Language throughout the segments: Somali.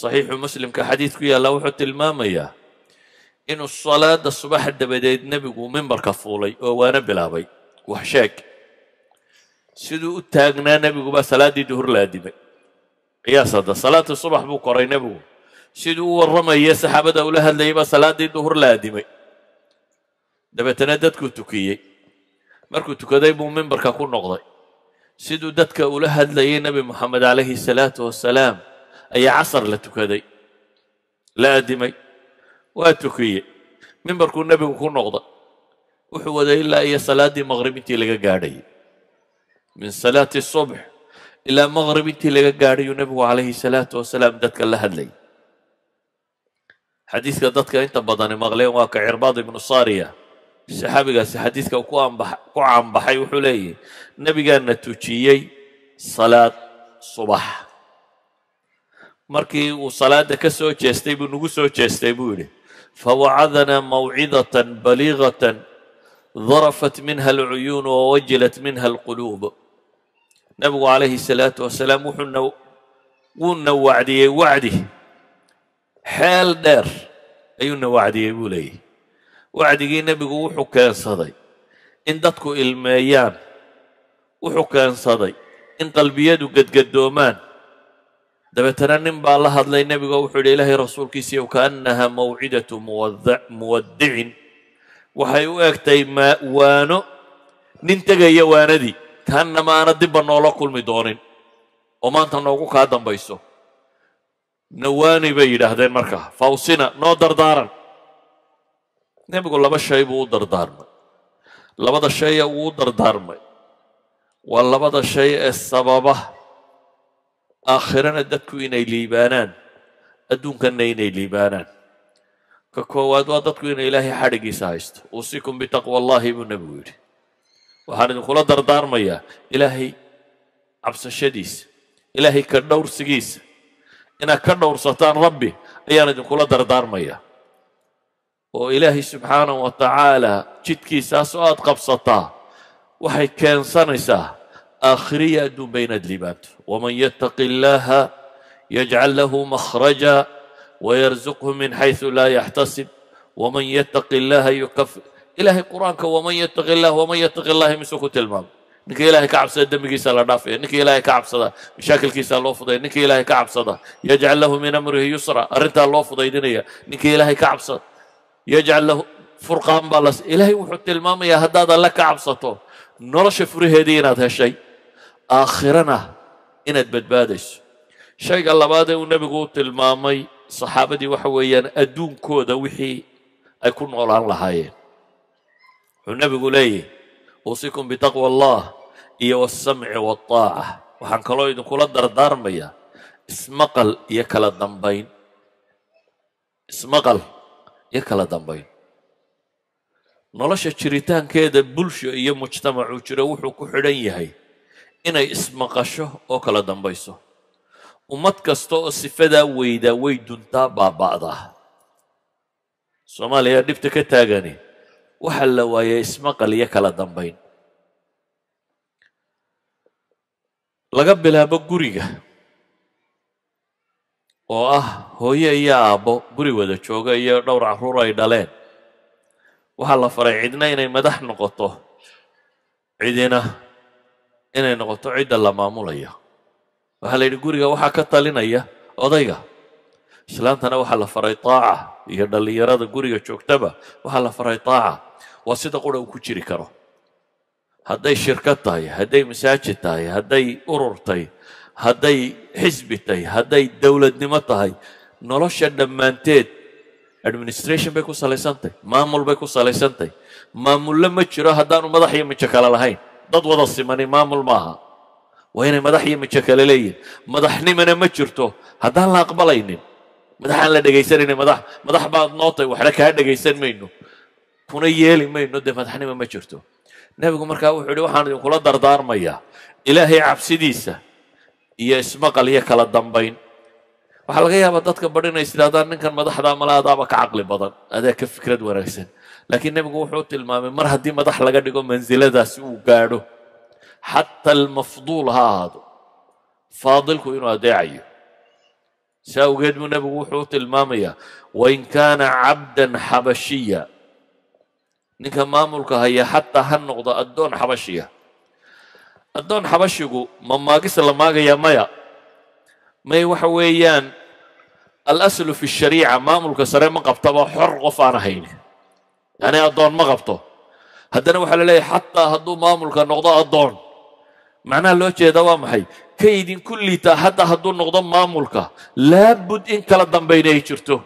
saxiixu muslimka xadiid ku yaalla wuxuu tilmaamayaa inuu salaada subaxa dabadeed nebigu mimbarka fuulay oo waana bilaabay wax sheeg siduu u taagnaa nebiguba salaaddii duhur la addimay qiyaas hadda salaatii subax buu koray nebigu siduu u warramaya saxaabada ula hadlayay baa salaaddii duhur la addimay dabeetana dadkuu tukiyey markuu tukaday buu mimbarka ku noqday siduu dadka ula hadlayay nebi moxamed calayhi salaatu wasalaam ayaa casar la tukaday la addimay waa tukiyey mimbarkuu nebigu ku noqday wuxuu waday ilaa iyo salaaddii maqrib intii laga gaadhayay min salaati subx ilaa maqrib intii laga gaadhayuu nebigu calayhi salaatu wasalaam dadka la hadlayay xadiidka dadka inta badani maqleen waa ka cirbaad ibnu saariya. Saxaabigaasi xadiidka ku caanbaxay wuxuu leeyahy nebigaana tujiyey salaad subax markii uu salaada ka soo jeestay buu nagu soo jeestay buu yidhi fawacadanaa mawcidatan baliigatan darafat minha alcuyuun wawajilat minha alquluub. Nebigu calayhi salaatu wasalaam wuxuuna wuuna wacdiyey wacdi. Xeel dheer ayuuna wacdiyey buu leeyahy wacdigii nebigu wuxuu keensaday in dadku ilmeeyaan. Wuxuu keensaday in qalbiyadu gedgadoomaan dabeetana nin baa la hadlay nebigo wuxuu yidhi ilaahay rasuulkiisiiyow kaannaha mawcidatu muwaddicin waxay u egtay waano nin tegaya waanadii kaannama aana dibba noola kulmi doonin oo maanta noogu kaa dambayso. Nawaani bay yidhaahdeen markaa fawsina noo dardaaran. Nebigu laba shay buu u dardaarmay. Labada shaya uu u dardaarmay waa labada shay ee sababa aakhirana dadku inay liibaanaan adduunkanna inay liibaanaan ka koowaad waa dadku inay ilaahay xadhigiisa haysto uusikum bitaqwa allahi buu nebigu yidhi waxaan idinkula dardaarmayaa ilaahay cabsashadiisa ilaahay ka dhowrsigiisa inaad ka dhowrsataan rabbi ayaan idinkula dardaarmayaa oo ilaahay subxaanahu wa tacaala jidkiisaas oo aad qabsataa waxay keensanaysaa aakhiriya adduunba inaad liibaanto waman yattaqi illaaha yajcal lahu makhraja wayarzuqhu min xaysu laa yaxtasib waman yattaqi illaaha yukafir ilaahay qur'aanka waman yattaqi illah waman yattaqi illahi misuu ku tilmaamay ninka ilaahay ka cabsada dembigiisa la dhaafaya ninka ilaahay ka cabsada mashaakilkiisa loo fudaya ninka ilaahay ka cabsada yajcal lahu min amrihi yusra arrintaa loo fudaydinaya ninka ilaahay ka cabsada yajcal lahu furqaan baa las ilaahay wuxuu tilmaamayaa haddaad alle ka cabsato nolosha furaheedii inaad heshay aakhirana inaad badbaadayso. Shayga labaad ee uu nebigu u tilmaamay saxaabadii waxa weeyaan adduunkooda wixii ay ku noolaan lahaayeen. Wuxuu nebigu leeyahy uusikum bitaqwa allah iyo wasamci waataaca waxaan kaloo idinkula dardaarmayaa ismaqal iyo kala dambayn. Ismaqal iyo kala dambayn. Nolosha jiritaankeeda bulsho iyo mujtamacuu jiro wuxuu ku xidhan yahay inay ismaqasho oo kala dambayso. Ummad kasta oo sifadaa weydaa way duntaa baaba'daa soomaaliya dhibta ka taagani waxaa la waayay ismaqal iyo kala dambayn. Laga bilaabo guriga oo ah hooye iyo aabbo guri wada jooga iyo dhowr carruur ay dhaleen. Waxaa la faray cidna inay madax noqoto. Cidina inay noqoto cidda la maamulaya. Waxaa la yidhi guriga waxaa ka talinaya odayga. Islaantana waxaa la faray taaca iyo dhallinyarada guriga joogtaba waxaa la faray taaca. Waa sida qura uu ku jiri karo. Hadday shirkad tahay hadday masaajid tahay hadday urur tahay hadday xisbi tahay hadday dowladnimo tahay nolosha dhammaanteed administration bay ku salaysantahy maamul bay ku salaysantahy maamulle ma jiro haddaanu madax iyo mijo kale lahayn dad wada simani maamul maaha. Waa inay madax iyo mijo kale leeyihiin madaxnimana ma jirto. Haddaan la aqbalaynin madaxaan la dhegaysanaynin madax madax baad noo tahay waxna kaa dhegaysan mayno. Kuna yeeli mayno dee madaxnimo ma jirto. Nebigu markaa wuxuu yihi waxaan idinkula dardaarmayaa ilaahay cabsidiisa iyo ismaqal iyo kala dambayn. Waxaa laga yaabaa dadka badh inay isdhahdaan ninkan madaxda mala adaaba ka caqli badan. Adaa ka fikrad wanaagsan laakiin nebigu wuxuu tilmaamay mar haddii madax laga dhigo mansiladaasi uu gaadho xata almafduul ha ahaado. Faadilku inuu adeecayo. Si awgeed buu nebigu wuxuu u tilmaamayaa wain kaana cabdan xabashiya. Ninka maamulka haya xataa ha noqdo addoon xabashiya. Addoon xabashigu ma maagis la maagaya maya? May waxa weeyaan alaslu fi shariica maamulka sare ma qabtaba xor qof aan ahayn yani addoon ma qabto. Haddana waxaa la leeyahay xataa hadduu maamulka noqdo addoon. Macnaha loo jeeda waa maxay? Ka idinku liitaa hadda hadduu noqdo maamulka laabud in kala dambayna ay jirto.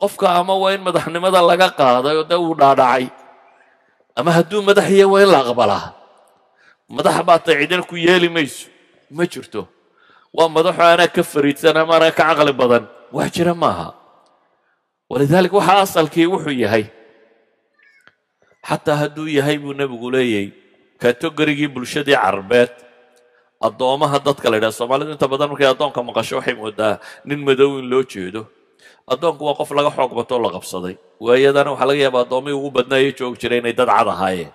Qofka ama waa in madaxnimada laga qaaday oo dee uu dhaadhacay ama hadduu madaxiya waa in la aqbalaa. Madax baa tay cidina ku yeeli mayso ma jirto. Waa madaxo anaa ka fariidsan ama anaa ka caqli badan wax jira maaha. Yahay xataa hadduu yahay buu nebigu leeyahy kategorigii bulshadii carbeed addoomaha dadka la yidhaha soomaalidu inta badan markay addoonka maqasho waxay moodaa nin madow in loo jeedo addoonku waa qof laga xoog batoo la qabsaday waayadana waxaa laga yaaba addoomihii ugu badnaayo joogi jiray inay dad cad ahaayeen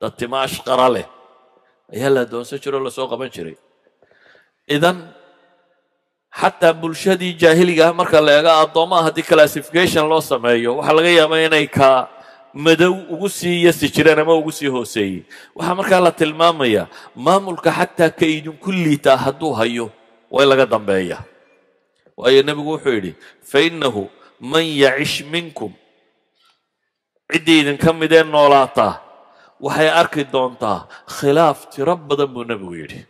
dad tima ashqara leh ayaa la addoonsan jiro o la soo qaban jiray idan xataa bulshadii jaahiliga ah marka la eego addoommaha haddii classification loo sameeyo waxaa laga yaabaa inay ka madow ugu sii yasi jireen ama ugu sii hooseeyey waxaa markaa la tilmaamayaa maamulka xataa ka idinku liitaa hadduu hayo waa in laga dambeeya waayo nebigu wuxuu yidhi fainnahu man yacish minkum. Ciddii idinka midee noolaataa waxay arki doontaa khilaaf tiro badan buu nebigu yidhi.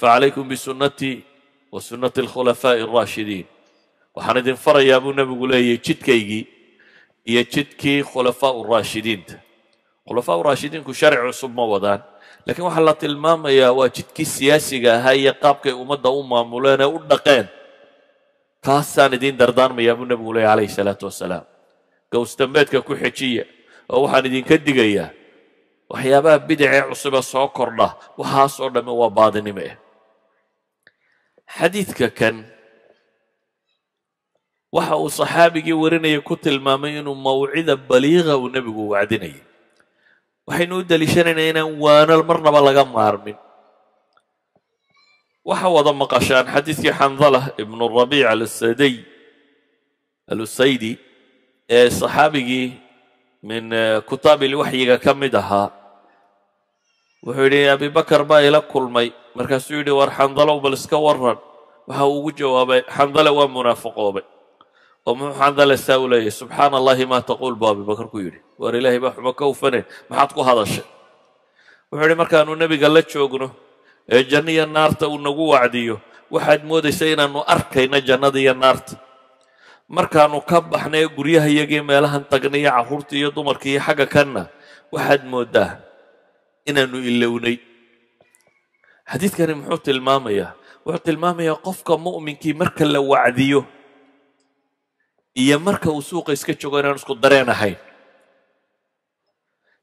Facalaykum bisunnatii wa sunnati alkhulafaa'i alraashidiin waxaan idin farayaa buu nebigu leeyahy jidkaygii iyo jidkii khulafaa raashidiinta. Khulafaa raashidiinku sharci cusub ma wadaan lakiin waxaa la tilmaamayaa waa jidkii siyaasiga ahaa iyo qaabkay ummadda u maamuleen ee u dhaqeen. Kaasaan idiin dardaarmayaa buu nebigu leeyahy calayhi salaatu wasalaam. Gowsdambeedka ku xejiya oo waxaan idinka digayaa waxyaabaha bidacee cusuba soo kordha waxaasoo dhamme waa baadinimo ah xadiidka kan waxa uu saxaabigii warinaya ku tilmaamay inuu mawcida baliiqa uu nebigu wacdinayay. Waxaynu u deliishanaynaa inaan waanal marnaba laga maarmin. Waxa wada maqashaan xadiidkii xandala ibnu rabiic alusadiy alusaydi ee saxaabigii min kutaabil waxyiga ka mid ahaa. Wuxuu yidhi abibakar baa ila kulmay. Markaasuu yidhi war xandalow bal iska waran waxa uu ugu jawaabay xandale waa munaafiqoobay oo muxuu xandale saa u leeyahy subxaana allahi maa taquul buu abibakar ku yidhi. Waar ilaahay baa xumo ka ufane maxaad ku hadashay wuxuu yidhi markaanu nebiga la joogno ee janniyo naarta uu nagu wacdiyo waxaad moodaysa inaannu arkayno jannada iyo naarta. Markaanu ka baxnay guryaha iyagii meelahan tagnay iyo carruurtii iyo dumarkii iyo xagga kanna waxaad mooddaa inaannu ilownay. Xadiidkani muxuu tilmaamayaa wuxuu tilmaamayaa qofka mu'minkii marka la wacdiyo iyo marka uu suuqa iska joogo inaan isku dareen ahayn.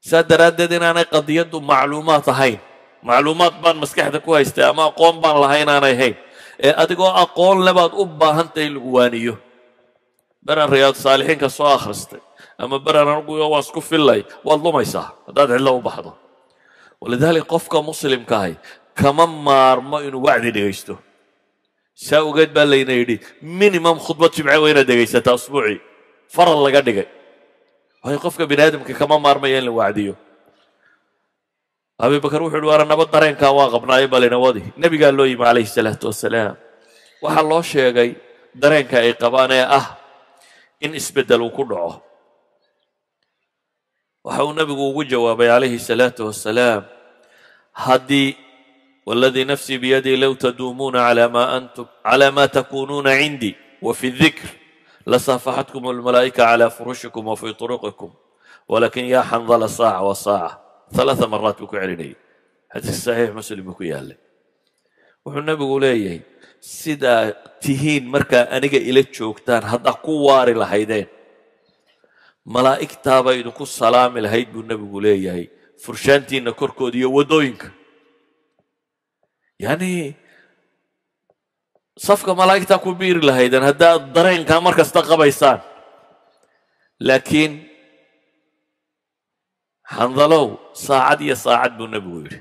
Saa daraaddeed inaanay qadiyaddu macluumaad ahayn. Macluumaad baan maskaxda ku haystay ama aqoon baan lahay inaanay hayn. Ee adigoo aqoon lebaad u baahantahay in lagu waaniyo. Beran riyaad saalixiinka soo akhristay. Ama beran anugu waan isku fillay. Waad lumaysaa haddaad cidlo u baxdo. Walidaalika qofka muslimka ahay kama maarmo inuu wacdi dhegaysto saa ogeed baa layna yidhi minimum khudbad jimce waa inaad dhegaysataa usbuucii faral laga dhigay. Waayo qofka bini aadamka kama maarmaya in la wacdiyo. Abibakar wuxu uhi waara nabad dareenkaa waa qabnaayo balinawadi nebigaa loo yimi calayhi salaatu wasalaam waxaa loo sheegay dareenka ay qabaan ee ah in isbeddel uu ku dhaco. Waxa uu nebigu ugu jawaabay calayhi salaatu wasalaam haddii waladii nafsii biyadii low taduumuuna cala ma takunuuna cindii wa fi dikr lasaafaxatkum almalaa'ika cala furushikum wa fii turuqikum walakin yaa xandala saaca wa saaca ثلاث maraat buu ku celinayay xadiiska saxiix muslim buu ku yaalay wuxuu nebigu leeyahay sidaa tihiin markaa aniga ila joogtaan haddaa ku waari lahaydeen malaa'igtaaba idinku salaami lahayd buu nebigu leeyahay furshaantiinna korkooda iyo waddooyinka yani safka malaa'igtaa ku biiri lahaydeen haddaad dareenkaa mar kasta qabaysaan. Laakiin xandalow saacad iyo saacad buu nebigu yidhi.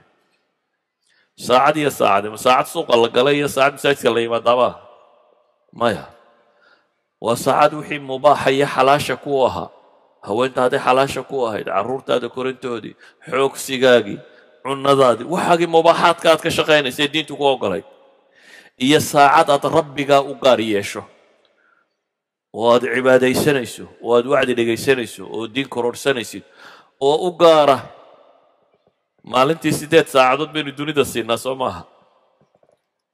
Saacad iyo saacad ma saacad suuqa la galay iyo saacad masaajidka la yimaadaaba maya. Waa saacad wixii mubaaxa iyo xalaasha ku ahaa. Haweentaadii xalaasha ku ahayd carruurtaada korintoodii xoogsigaagii cunnadaadii waxaagii mubaaxaadka aad ka shaqaynaysa ee diintu ku ogolay. Iyo saacad aad rabbigaa u gaar yeesho. Oo aad cibaadaysanayso oo aad wacdi dhegaysanayso oo diin kororhsanaysid oo u gaara. Maalintii siddeed saacadood baynu dunida siinaa soo maaha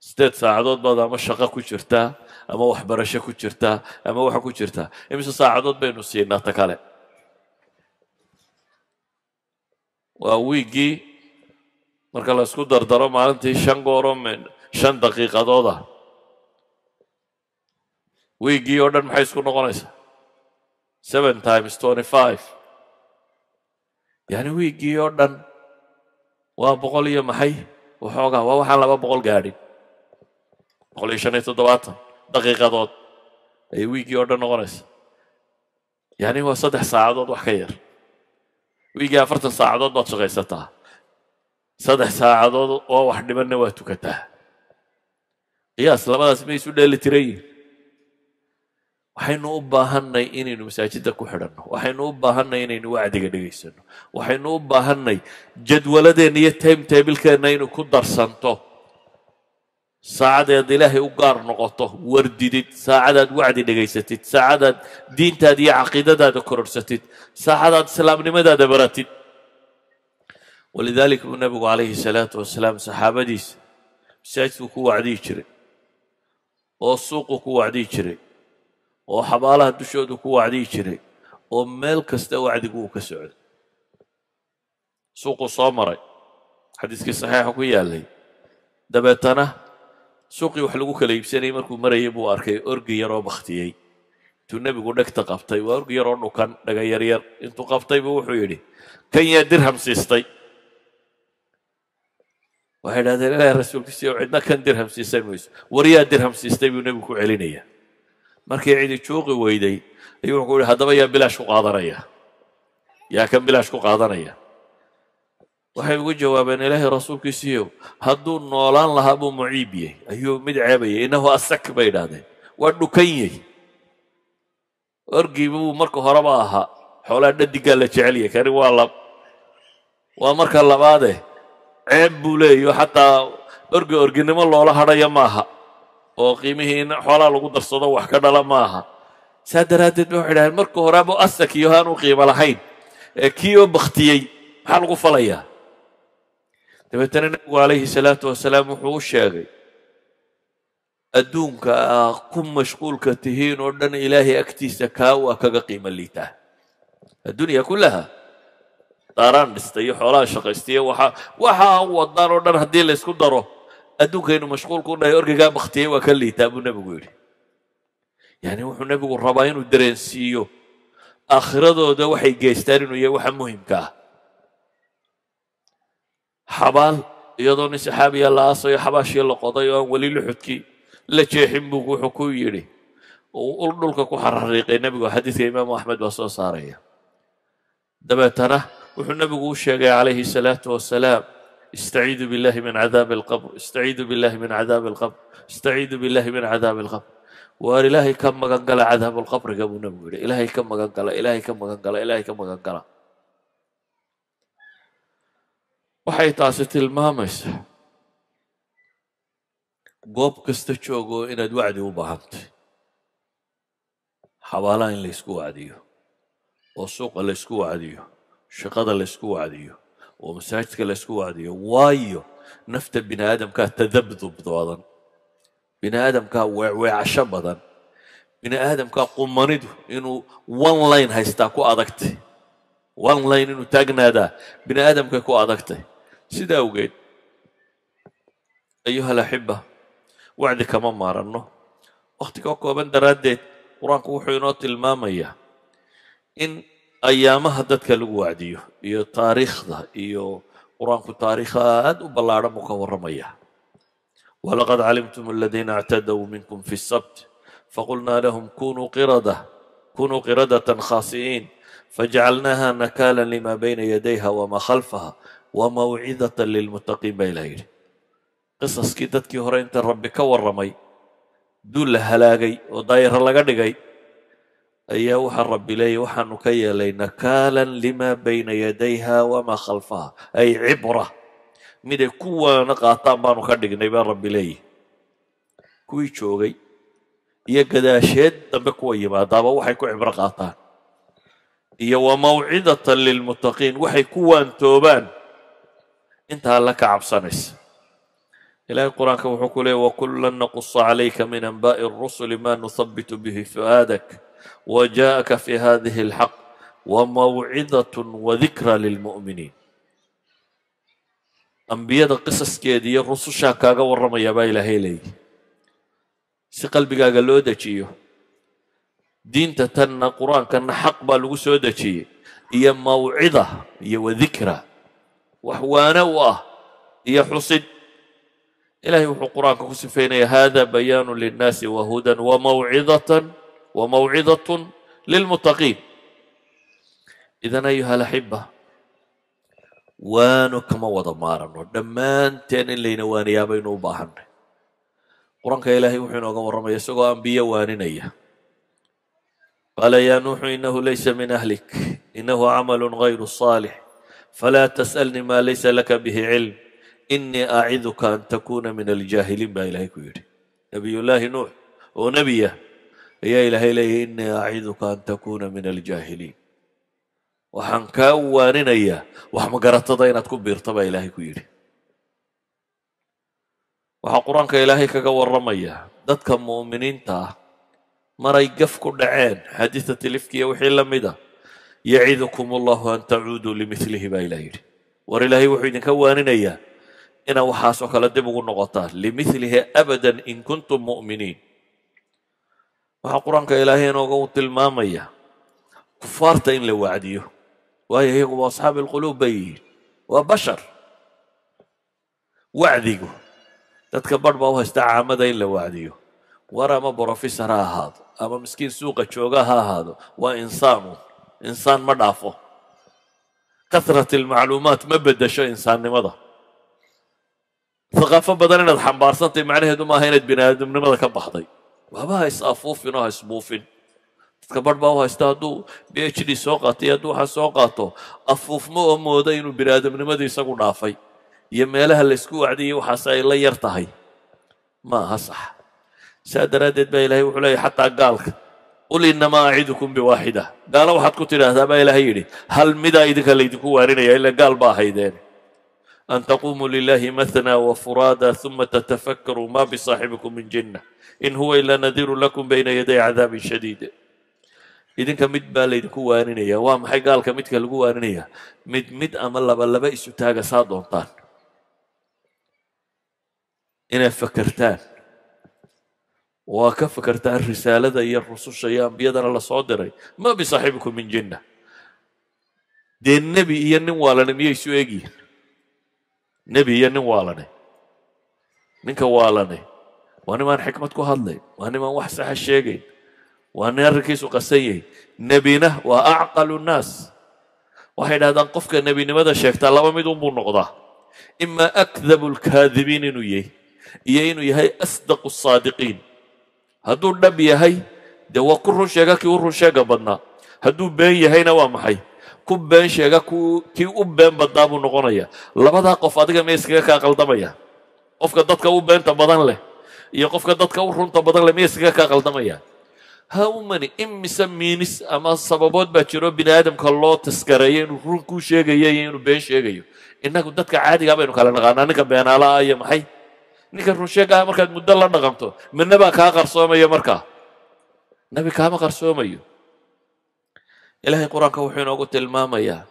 siddeed saacadood baad ama shaqo ku jirtaa ama waxbarasho ku jirtaa ama waxa ku jirtaa. Imise saacadood baynu siinaa ta kale. Waa wiiggii marka la isku dardaro maalintii shan gooro shan daqiiqadood wiiggii oo dhan maxay isku noqonaysaa? Seven times twenty five yani wiiggii oo dhan waa boqol iyo maxay? Waxoogaa waa waxaan laba boqol gaadhin. Boqol iyo shan iyo toddobaatan daqiiqadood ayay wiiggii oo dhan noqonaysa yani waa saddex saacadood wax ka yar. Wiiggii afartan saacadood baad shaqaysataa saddex saacadood oo wax dhibanna waa tukataa. Qiyaas labadaas may isu dheeli tiran waxaynu u baahannay inaynu masaajidda ku xidhanno. Waxaynu u baahannay inaynu wacdiga dhegaysanno. Waxaynu u baahannay jadwaladeenna iyo timetablekeenna inuu ku darsanto. Saacadeed ilaahay u gaar noqoto wardidid. Saacadaad wacdi dhegaysatid. Saacadaad diintaada iyo caqiidadaada kororhsatid saacadaad islaamnimadaada baratid walidaalika buu nabigu calayhi salaatu wasalaam saxaabadiisa masaajidku ku wacdiyi jiray oo suuqu ku wacdiyi jiray oo xabaalaha dushoodu ku wacdiyi jiray oo meel kasta wacdigu uu ka socday. Suuquu soo maray. Xadiiskii saxiixa ku yaalay dabeetana suuqii wax lagu kala iibsanayay markuu marayay buu arkay orgi yaroo bakhtiyey intuu nebigu dhegta qabtay waa orgi yaroo dhukan dhaga yaryar intuu qabtay buu wuxuu yidhi kan yaa dirham siistay waxay idhahdeen ilaahay rasuulkiisiiyo cidna kan dirham siisan mayso waryaa dirham siistay buu nebigu ku celinaya. Markii cidi juuqi weyday ayuu wuxuu yihi haddaba yaa bilaash ku qaadanaya. Yaa kan bilaash ku qaadanaya. Waxay ugu jawaabeen ilaahay rasuulkiisiiyo hadduu noolaan lahaa buu muciib yahy ayuu mid ceebayay innahu asak bay idhahdeen waa dhukan yey orgiiba buu marka horeba ahaa. Xoolaa dhadigaa la jecelyahy kani waa lab. Waa marka labaade ceeb buu leeyaho xataa orgi orginimo loola hadhaya maaha. Oo qiimihii in xoolaa lagu darsado wax ka dhala maaha. Saa daraaddeed ba waxay dhahdeen marka horeaba asak iyo aan u qiimo lahayn ee kii oo bakhtiyey maxaa lagu falayaa? Dabeetana nebigu calayhi salaatu wasalaam wuxuu u sheegay adduunka aa ku mashquulka tihiin oo dhan ilaahay agtiisa kaa waa kaga qiimo liitaa addunya kullaha daaraan dhistay iyo xoolaha shaqaystaiyo waxa waxa wadaan oo dhan haddii la ysku daro adduunkaynu mashquulku dhahay orgigaa bakhtiyey waa ka liitaa buu nebigu yidhi. Yani wuxuu nebigu rabaa inuu dareensiiyo aakhiradooda waxay geystaan inuu yahay waxa muhimka ah. Xabaal iyadoo nin saxaabiya la aasayo xabaashii la qoday oo aan weli luxudkii la jeexin buu wuxuu ku yidhi. Ul dhulka ku xarariiqay nebigu xadiidka imaamu axmed baa soo saaraya. Dabeetana wuxuu nebigu u sheegay calayhi salaatu wasalaam istaciidu billahi min cadaabi alqabr istaciidu billahi min cadaabi alqabr istaciidu billahi min cadaabi alqabr. Waar ilaahay ka magan gala cadaabulqabriga buu nebigu yidhi. Ilaahay ka magan gala ilaahay ka magan gala ilaahay ka magan gala. Waxay taasi tilmaamaysaa goob kasta joogo inaad wacdi u baahantay xabaalaha in laysku wacdiyo oo suuqa laysku wacdiyo shaqada laysku wacdiyo oo masaajidka laysku wacdiyo waayo nafta bini aadamkaa tadabdub badan bini aadamkaa weecweecasho badan bini aadamkaa qumanidu inuu one line haystaa ku adagtay one line inuu taagnaadaa bini aadamkay ku adagtay sida awgeed ayuha alaxiba wacdi kama maaranno wakhtiga kooban daraaddeed qur'aanku wuxuu inoo tilmaamayaa in ayaamaha dadka lagu wacdiyo iyo taariikhda iyo qur-aanku taariikha aad u ballaadhan buu ka warramaya walaqad calimtum aladiina اctadw minkum fi الsabt faqulna lahm kunuu qirada kunuu qiradatan khaasi'iin fajacalnaha nakala lima bayna yadayha wama khalfaha wmawcidata lilmuttaqiin baa ilah yidhi qisaskii dadkii hore inta rabbi ka warramay duul la halaagay oo daayaro laga dhigay ayaa waxaa rabbi leeyahy waxaanu ka yeelay nakaalan lima bayna yadayha wamaa khalfaha ay cibra. Miday kuwaana qaataan baanu ka dhignay baa rabbi leeyahy kuwii joogay iyo gadaasheed dambe kuwa yimaadaaba waxay ku cibro qaataan. Iyo wa mawcidatan lilmuttaqiin waxay ku waantoobaan inta alle ka cabsanaysa ilahay qur'aanka wuxuu ku leeyay wakulan naqusa calayka min anba'i الrusuli ma nuhabitu bihi fu'aadak wajaءaka fi hadihi اlxaq wamawcidaة wadikra lilmu'miniin ambiyada qisaskeeda iyo rusushaa kaaga warramaya baa ilaahay leeyihi si qalbigaaga loo dejiyo diinta tanna qur-aankanna xaq baa lagu soo dejiyey iyo mawcida iyo wadikra wax waane u ah iyo xusid ilahay wuxuu qur-aanka ku sifaynaya hada bayaanu linnaasi wahudan wamawcidatan وموعظة للمتقين. إذا أيها الأحبة وانو كما وضع مارن ودمان تين اللي نواني يا بينو باهن قرآن كإلهي وحين وقام رمي يسوق أنبيا واني قال يا نوح إنه ليس من أهلك. إنه عمل غير الصالح فلا تسألني ما ليس لك به علم. إني أعذك أن تكون من الجاهلين. بإلهك نبي الله نوح ونبيه ayaa ilaahay leeyahy inii aciduka an takuna min aljaahiliin waxaan kaa waaninayaa wax magaratada inaad ku biirta baa ilaahay ku yidhi waxaa qur'aanka ilaahay kaga warramaya dadka mu'miniinta ah maray gaf ku dhaceen xadiiثati lifkiya wixii la mida yacidukum allahu an tacuuduu limilihi baa ilah yidhi war ilaahay wuxuu idinka waaninayaa inaa waxaasoo kale dib ugu noqotaan limilihi abada in kuntum mu'miniin waxaa qur'aanka ilaahay inooga tilmaamaya kufaarta in la wacdiyo waayo iyagu waa asxaabi alquluub bay yihiin. Waa bashar. Wacdigu dadka barh baa u haysta caamada in la wacdiyo war ama brofessor ha ahaado ama miskiin suuqa jooga ha ahaado waa insaanu insaan ma dhaafo. Kahrat almacluumaat ma beddesho insaannimada. Haqaafo badan inaad xambaarsantahy macnaheedu maaha inaad bini aadamnimada ka baxday waaba ha is afuufin oo ha isbuufin dadka barh baa u haysta hadduu b h d soo qaatay hadduu waxaa soo qaato afuufmo oo mooda inuu bini aadamnimadii isagu dhaafay iyo meelaha laysku wacdiyay waxaas ay la yar tahay ma aha sax saa daraaddeed baa ilahay wuxuu leeyahy xataa gaalka qul inamaa acidukum biwaaxida gaalo waxaad ku tidhaahdaa baa ilaahay yidhi hal midaa idinka laydinku waaninaya ila gaal ba ahaydeen an taqumuu lilahi mathna wafuraada uma tatafakkaruu ma bisaaxibikum min jinna in huwa ilaa nadiiru lakum bayna yaday cadaabin shadiid idinka mid baa laydinku waaninaya waa maxay gaalka midka lagu waaninaya mid mid ama laba laba isu taaga saa doontaan inaad fakertaan waa ka fakertaan risaalada iyo rususha iyo ambiyadana la soo diray ma bisaaxibikum min jinna dee nebi iyo nin waalane miyay isu egyihin nebi iyo nin waalane ninka waalane waa nimaan xikmad ku hadlayn waa nimaan wax saxa sheegayn waa nin arrinkiisu qasan yahay. Nebina waa acqalu nnaas. Waxay dhahdaan qofka nebinimada sheegtaa laba mid unbuu noqdaa. Imaa akdabu lkaadibiin inuu yahay. Iyo inuu yahay asdaqu saadiqiin. Hadduu dhab yahay dee waa ku run sheega kii u run sheega badnaa. Hadduu been yahayna waa maxay ku been sheega kii u been badnaa buu noqonaya. Labadaa qof adiga miya iskaga kaa qaldamaya. Qofka dadka u beenta badan leh iyo qofka dadka u runta badan leh miya iskaga kaa qaldamaya. How imise miinis ama sababood baa jiro bini aadamka loo taskareeyo inuu run kuu sheegayo iyo inuu been sheegayo? Innagu dadka caadigaa baynu kala naqaanaa ninka beenaalaha iyo maxay? Ninka run sheegaha markaad muddo la dhaqanto midna baa kaa qarsoomaya markaa. Nebi kaama qarsoomayo ilaahay qur'aanka wuxuu inoogu tilmaamayaa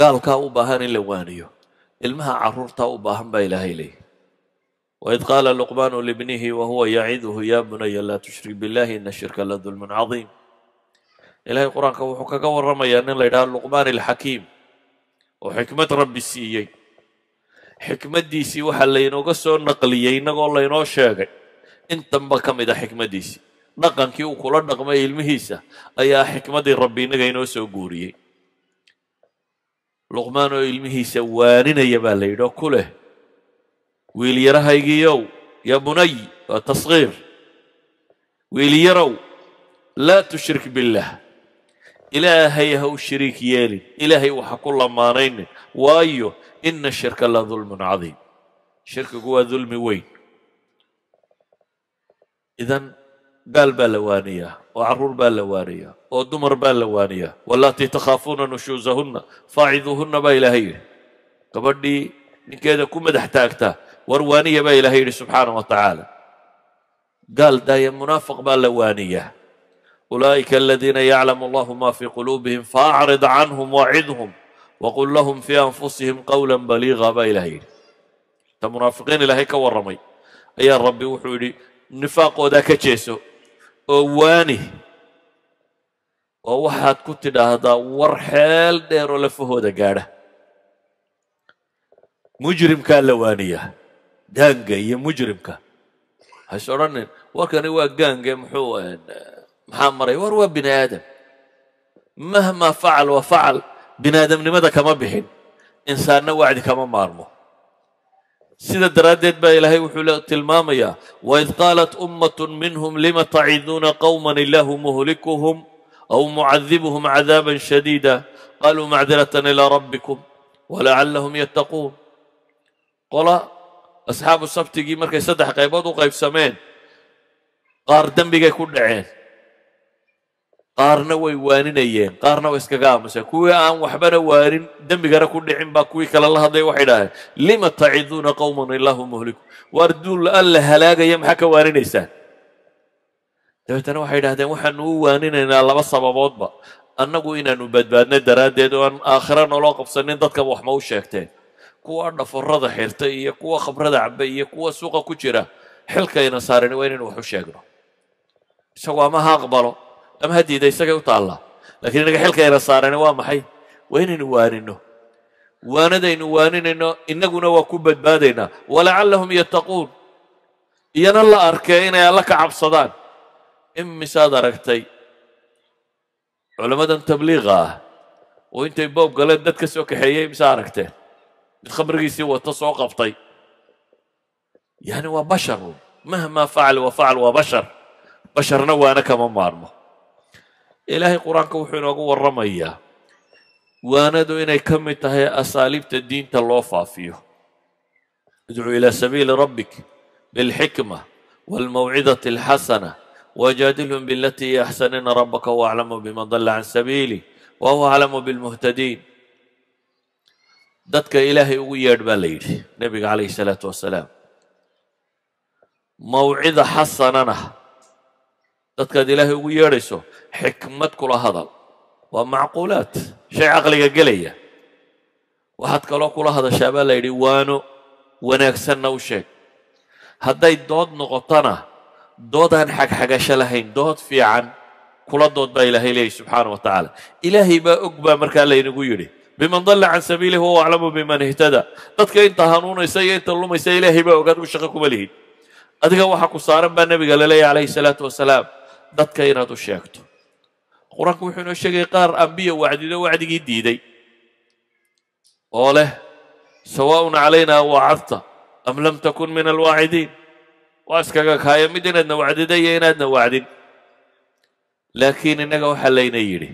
gaalkaa u baahan in la waaniyo. Ilmaha carruurtaa u baahan baa ilaahay leeyahy waid qaala luqmaanu libnihi wahuwa yaciduhu ya bunaya laa tushrik billahi ina shirka la dulmun cadiim. Ilaahay qur'aanka wuxuu kaga warramayaa nin la yidhaha luqmaan alxakiim oo xikmad rabbi siiyey. Xikmaddiisii waxaa laynooga soo naqliyey innagoo laynoo sheegay. Intanba ka mid a xikmaddiisii dhaqankii uu kula dhaqmay ilmihiisa ayaa xikmaddii rabbi innaga inoo soo guuriyey. Luqmaan oo ilmihiisa waaninaya baa la yidhi oo ku leh wiilyarahaygiiyow yaa bunay waa tasgiir wiilyarow laa tushrik billaah ilaahay ha u shariik yeelin ilaahay waxa ku lamaanaynin. Waayo ina shirka la dulmun cadiim. Shirkigu waa dulmi weyn. Idan قال بالوانية وعرور بالوانية ودمر بالوانية واللاتي تخافون نشوزهن فاعذوهن بإلهي. قبلني من كذا كم مدحتاكته وروانية بإلهي سبحانه وتعالى. قال دا منافق بالوانية. أولئك الذين يعلم الله ما في قلوبهم فأعرض عنهم وعذهم وقل لهم في أنفسهم قولا بليغا بإلهي. تمنافقين إلهيك والرمي أيها الرب وحولي نفاق وذاك oo waani. Oo waxaad ku tidhaahdaa war xeel dheer oo lafahooda gaadha. Mujrimkaa la waaniyaa gaanga iyo mujrimka. Hays odhanin warkani waa gaange muxuu maxaa maray? War waa bini aadam. Mahmaa facal wa facal bini aadamnimada kama bixin. Insaanna wacdi kama maarmo سيد الدرادد بإلهي وحول تلمامية وإذ قالت أمة منهم لم تعيذون قوما الله مهلكهم أو معذبهم عذابا شديدا؟ قالوا معذرة إلى ربكم ولعلهم يتقون. قال أصحاب السبت جي مركز سدح قيبات وقيب سمين. قار دنبي كي عين. Qaarna way waaninayeen qaarna way iskaga aamuseen. Kuwii aan waxbana waanin dembigana ku dhicin baa kuwii kale la hadlay waxay dhaaheen lima taciduuna qowman ilaahu muhliku? Waar duul alla halaagaya maxaa ka waaninaysaan? Dabeetana waxay idhahdeen waxaanu u waaninaynaa laba sababoodba. Annagu inaanu badbaadnay daraaddeed oo aan aakhira naloo qabsanin dadkaba waxma u sheegteen. Kuwa dhaforada xirta iyo kuwa khamrada caba iyo kuwa suuqa ku jira xilkayna saaran waa inaynu wax u sheegno. Isagu ama ha aqbalo ama ha diida isagay u taallaa lakiin inaga xilkayna saarani waa maxay? Waa inaynu waanino waanadaynu waaninayno innaguna waa ku badbaadaynaa walacallahum yattaquun. Iyana la arkee inay alla ka cabsadaan. Imisaad aragtay culammadan tabliiqa ah oo intay boob galeen dad ka soo kaxeeyey imisaa aragteen? Mid khamrigiisii wato soo qabtay. Yani waa bashar. Mahmaa facal wa facal waa bashar. Basharna waana kama maarmo ilaahay qur'aanka wuxuu inoogu warramayaa. Waanadu inay ka mid tahay asaaliibta diinta loo faafiyo. Idcuu ilaa sabiili rabbik bilxikma waalmawcidati alxasana wajaadilhum bilatii hiya axsan ina rabbaka huwa aclamu biman dalla can sabiilih wa huwa aclamu bilmuhtadiin. Dadka ilaahay ugu yeedh baa la yidhi nebiga calayhi salaatu wasalaam mawcida xasanana dadkaad ilaahay ugu yeedhayso xikmad kula hadal. Waa macquulaat shay caqliga gelaya. Waxaad kaloo kula hadashaa baa la yidhi waano wanaagsanna u sheeg. Hadday dood noqotona dood aan xagxagasho lahayn dood fiican kula dood baa ilaahay leeyahy subxaana wa tacaala. Ilaahay baa og baa markaa laynagu yidhi biman dalla can sabiilih wahuwa aclamu biman ihtada. Dadka inta hanuunaysa iyo inta lumaysa ilaahay baa og adigu shaqo kuma lihid adiga waxa ku saaran baa nebiga la leeyahy calayhi salaatu wasalaam dadka inaad u sheegto qur-aanku wuxuu inoo sheegaya qaar ambiya wacdido wacdigii diiday oo leh sawaaun calaynaa waacadta am lam takun min alwaacidiin waa iskaga kaaya mid inaadna wacdida iyo inaadna wacdin laakiin innaga waxaa layna yidhi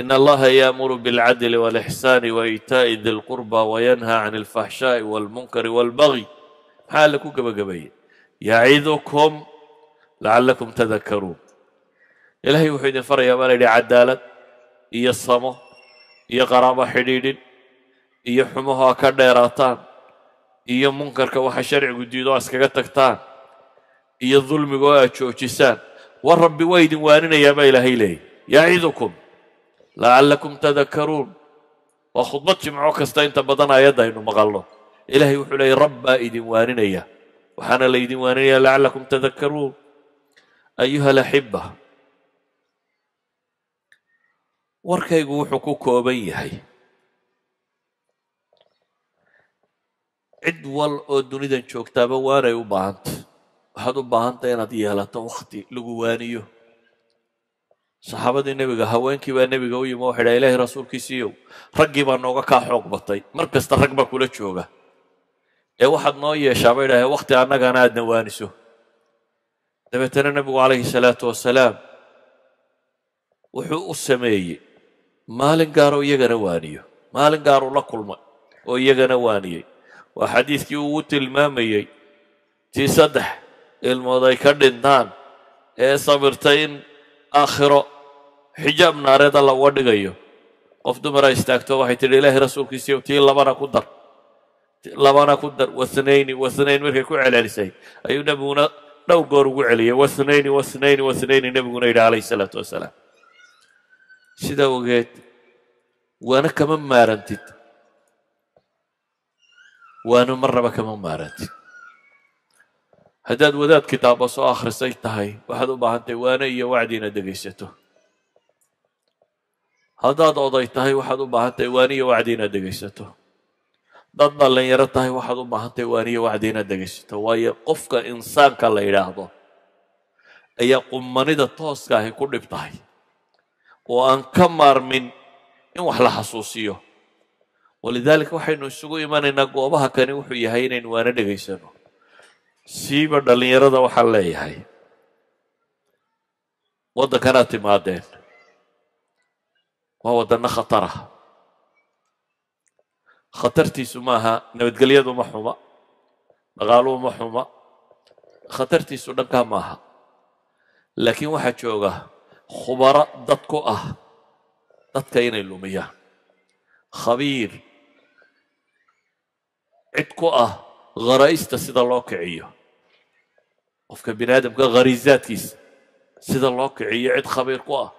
إن الله يأمر بالعدل والإحسان وإيتاء ذي القربى وينهى عن الفحشاء والمنكر والبغي حالكم قبا قبي يعظكم لعلكم تذكرون ilaahay wuxuu idin farayaa baa la yidhi cadaalad iyo samo iyo qaraabo xidhiidhin iyo xumaho a ka dheeraataan iyo munkarka waxa sharcigu diido iskaga tagtaan iyo dulmiga oo aad joojisaan. War rabbi waa idin waaninayaa baa ilaahay leeyay yacidukum lacallakum tadakaruun waa khudbad jimco kasta inta badan aayadda aynu maqalno. Ilaahay wuxuu leeyay rab baa idin waaninaya waxaana la ydin waaninaya lacallakum tadakaruun ayuha alaxiba warkaygu wuxuu ku kooban yahay. Cid wal oo dunidan joogtaaba waanay u baahantay waxaad u baahantay inaad yeelato wakhti lagu waaniyo. Saxaabadii nebiga haweenkii baa nebiga u yimi waxay dhaha ilaahay rasuulkiisiiyow raggii baa nooga kaa xoog batay. Mar kasta rag baa kula jooga. Ee waxaad noo yeeshaa bay dhaaheen wakhti annagana aadna waaniso. Dabeetana nebigu calayhi salaatu wasalaam wuxuu u sameeyey maalin gaaroo iyagana waaniyo. Maalin gaaruu la kulmay oo iyagana waaniyey. Waa xadiidkii uu tilmaamayey tii saddex ilmood ay ka dhintaan ee sabirtay in aakhiro xijaab naareed alla uga dhigayo. Qof dumara istaagto waxay tidhi ilaahay rasuulkiisiiyo tii labana ku dar. Labana ku dar wasnayni wasnayn markay ku celcelisay ayuu nebiguna dhowr goor ugu celiyay wasnayni wasnayni wasnayni nebiguna yidhi calayhi salaatu wasalaam sidaa ogeed waana kama maarantid. Waana marnaba kama maarantid. Haddaad wadaad kitaaba soo akhrisay tahay waxaad u baahantahay waana iyo wacdi inaad dhegaysato. Haddaad oday tahay waxaad u baahan tahay waaniyo wacdi inaad dhegaysato. Dad dhallinyaro tahay waxaad u baahan tahay waaniyo wacdi inaad dhegaysato. Waayo qofka insaanka la yidhaahdo ayaa qumanida tooska ahi ku dhib tahay oo aan ka maarmin in wax la xasuusiyo. Walidaalika waxaynu isugu imanaynaa goobaha kani wuxuu yahay inaynu waana dhegaysano. Siiba dhallinyarada waxaan leeyahay. Waddankanaad timaadeen. Waa waddanno khatarah khatartiisu maaha nabadgelyadu ma xuma dhaqaaluhu ma xuma. Khatartiisu dhankaa maaha laakiin waxaa jooga khubaro dad ku ah. Dadka inay lumiyaan. Khabiir. Cid ku ah kharaa'ista sida loo kiciyo. Qofka bini aadamka khariisaadkiisa sida loo kiciyo cid khabiir ku ah.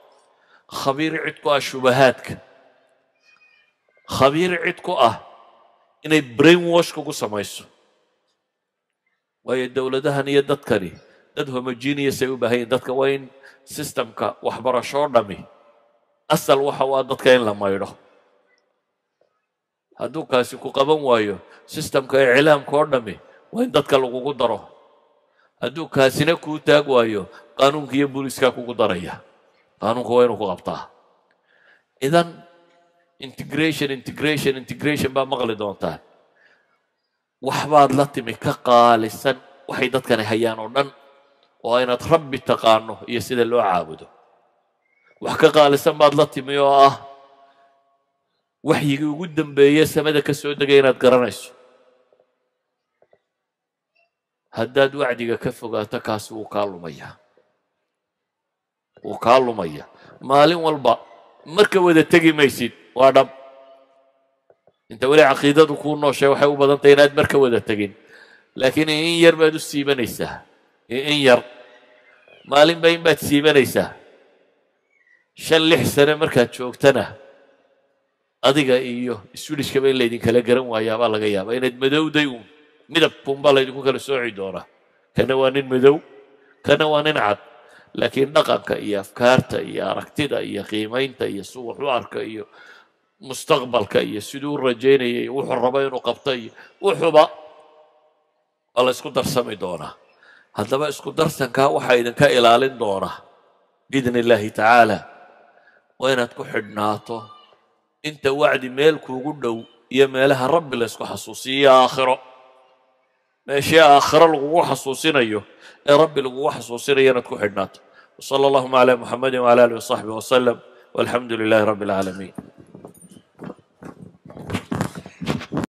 Khabiir cid ku ah shubahaadka. Khabiir cid ku ah inay brain wash kugu samayso. Waayo dowladahan iyo dadkani dad homogeneous ay u baahan yihiin dadka waa in systemka waxbarashoo dhami. Asal waxa waa dadka in la maydho. Hadduu kaasi ku qaban waayo systemka iclaamka oo dhami waa in dadka lagugu daro. Hadduu kaasina kuu taag waayo qaanuunka iyo booliiskaa kugu daraya. Qaanuunka waa inuu ku qabtaa. Idan integration integration integration baa maqli doontaan waxbaad la timi ka qaalisan waxay dadkani hayaan oo dhan oo inaad rabbi taqaano iyo sida loo caabudo. Wax ka qaalisan baad la timi oo ah waxyigii ugu dambeeye samada ka soo degay inaad garanayso. Haddaad wacdiga ka fogaato kaasi wuu kaa lumaya. Wuu kaa lumaya. Maalin walba marka wada tegi maysid waa dhab. Inta weli caqiidadu kuu nooshay waxay u badan tahay inaad marka wada tegin. Laakiin in yar baad u siibanaysaa in yar. Maalinba in baad siibanaysaa. Shan lix sane markaad joogtana adiga iyo swidishkaba in laydinkala garan waayaabaa laga yaabaa. Inaad madowday uun midab bunbaa laydinku kala sooci doonaa. Kana waa nin madow kana waa nin cad. Laakiin dhaqanka iyo afkaarta iyo aragtida iyo qiimaynta iyo si wax u arka iyo mustaqbalka iyo siduu rajaynaya iyo wuxuu rabo inuu qabto iyo wuxuba waa la isku darsami doonaa haddaba isku darsankaa waxaa idinka ilaalin doona. Biidni illaahi tacaala waa inaad ku xidhnaato. Inta wacdi meel kuugu dhow iyo meelaha rabbi laysku xasuusiyo iyo aakhiro. Meeshii aakhiro lagugu xasuusinayo ee rabbi lagugu xasuusinayo inaad ku xidhnaato. Wsala allahuma cala muxamadi wala alih wasaxbi wasalam walxamdu lilahi rabbi alcaalamiin